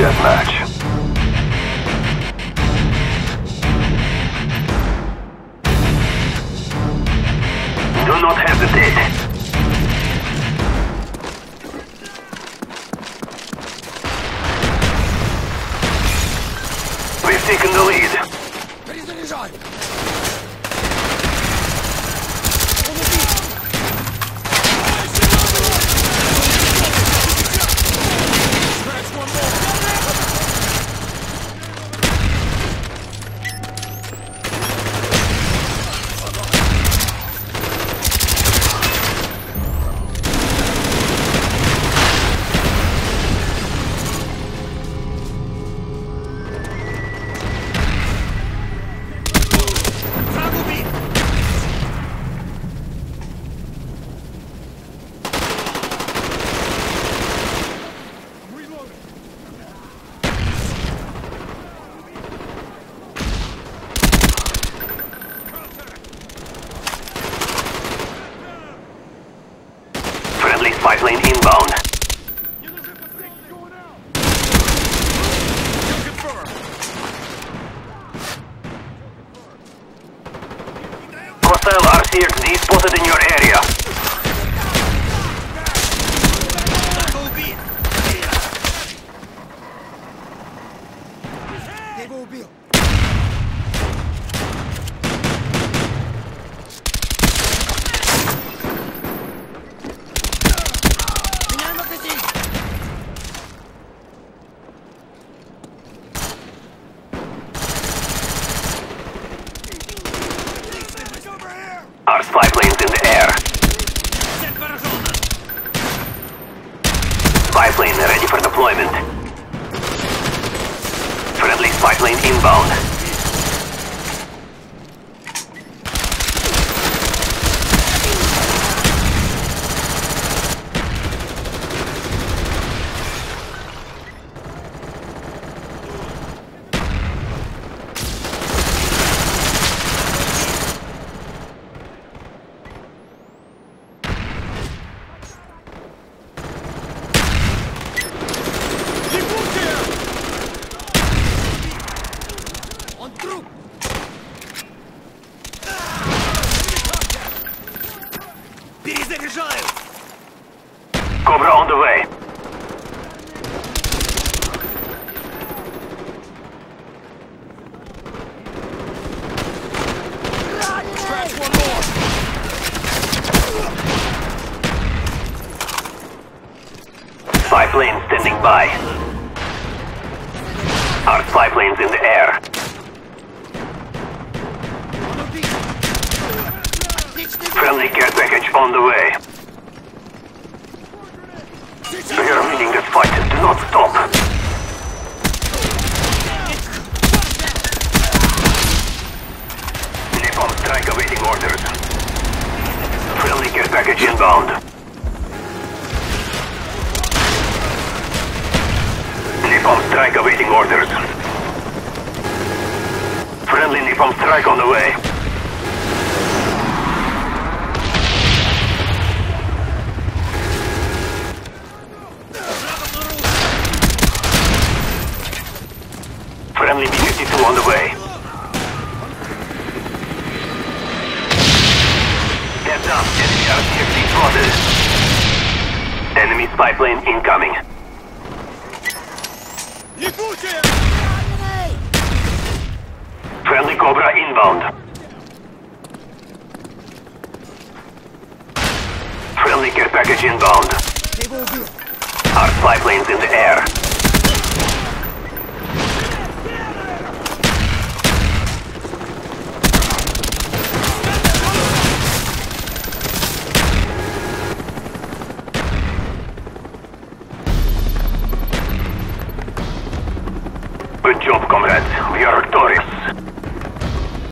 deathmatch. Do not hesitate. We've taken the lead. Five lane inbound. Hostile RCXD spotted in your area. They go build. For deployment. Friendly spy plane inbound. spy standing by. Our spy plane's in the air. Friendly care package on the way. We are winning this fight. Do not stop. Napalm strike awaiting orders. Friendly care package inbound. Strike awaiting orders. Friendly Napalm strike on the way. Friendly B-52 on the way. Heads up, enemy RCXD spotted. Enemy spy plane incoming. Липутия! Friendly Cobra inbound. Friendly care package inbound. Ты его убил! Our spy planes in the air. job, comrades. We are victorious.